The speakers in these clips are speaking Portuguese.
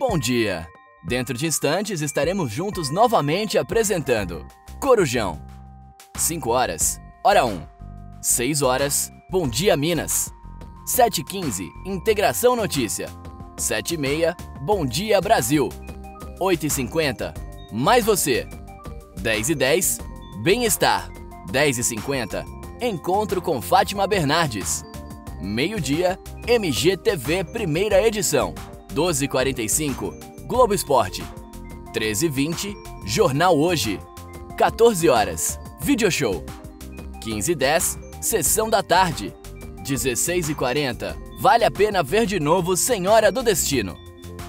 Bom dia! Dentro de instantes estaremos juntos novamente apresentando Corujão. 5 horas, hora 1. 6 horas, Bom Dia Minas. 7h15, Integração Notícia. 7h30, Bom Dia Brasil. 8h50, Mais Você. 10h10, Bem-Estar. 10h50, Encontro com Fátima Bernardes. Meio-dia, MGTV Primeira Edição. 12h45, Globo Esporte. 13h20, Jornal Hoje. 14 horas, Video Show. 15h10, Sessão da Tarde. 16h40, Vale a Pena Ver de Novo Senhora do Destino.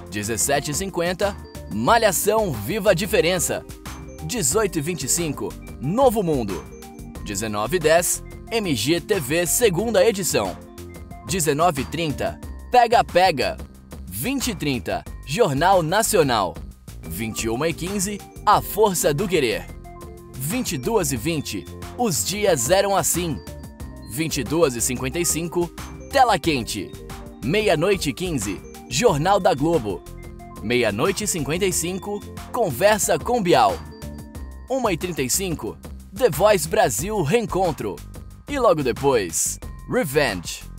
17h50, Malhação Viva a Diferença. 18h25, Novo Mundo. 19h10, MGTV Segunda Edição. 19h30, Pega Pega. 20h30, Jornal Nacional. 21h15, A Força do Querer. 22h20, Os Dias Eram Assim. 22h55, Tela Quente. Meia-noite e 15, Jornal da Globo. Meia-noite e 55, Conversa com Bial. 1h35, The Voice Brasil Reencontro. E logo depois, Revenge.